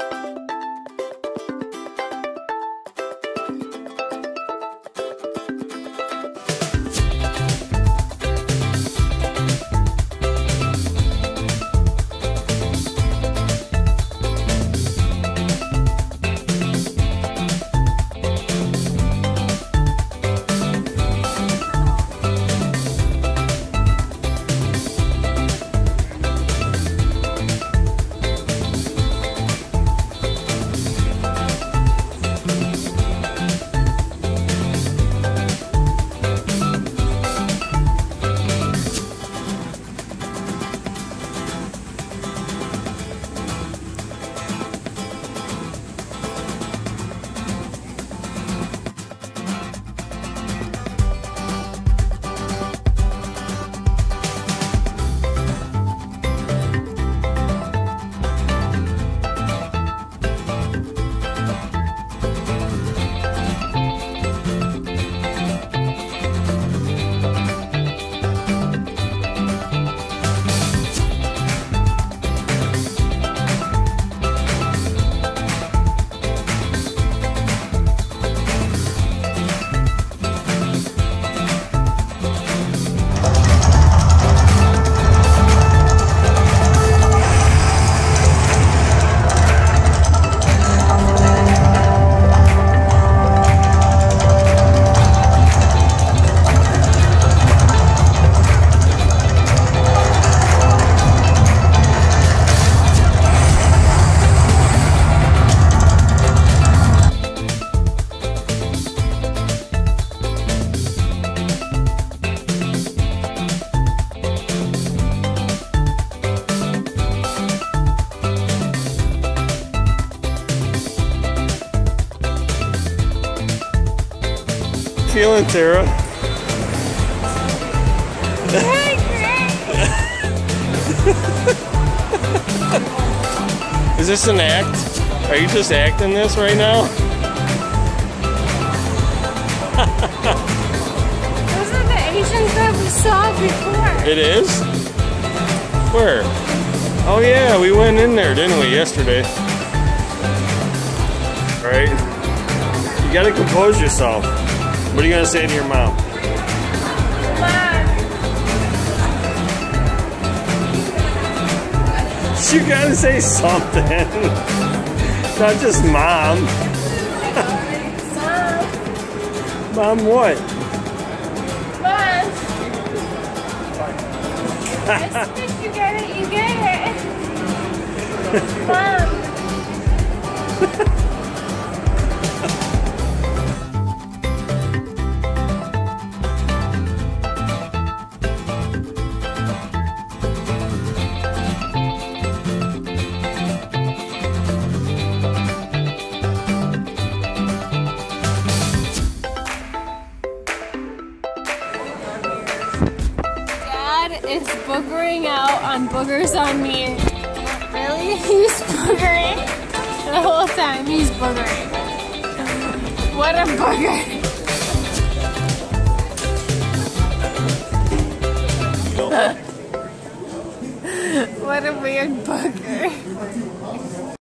え? Feeling, Tara? Is this an act? Are you just acting this right now? Those are the Asians that we saw before. It is? Where? Oh yeah, we went in there, didn't we, yesterday? Right? You gotta compose yourself. What are you gonna say to your mom? Mom, You gotta say something. Not just mom. Mom, Mom what? Mom. I said you get it, you get it. Mom. Dad is boogering out on boogers on me. Really? He's boogering? The whole time he's boogering. What a booger. what a weird booger.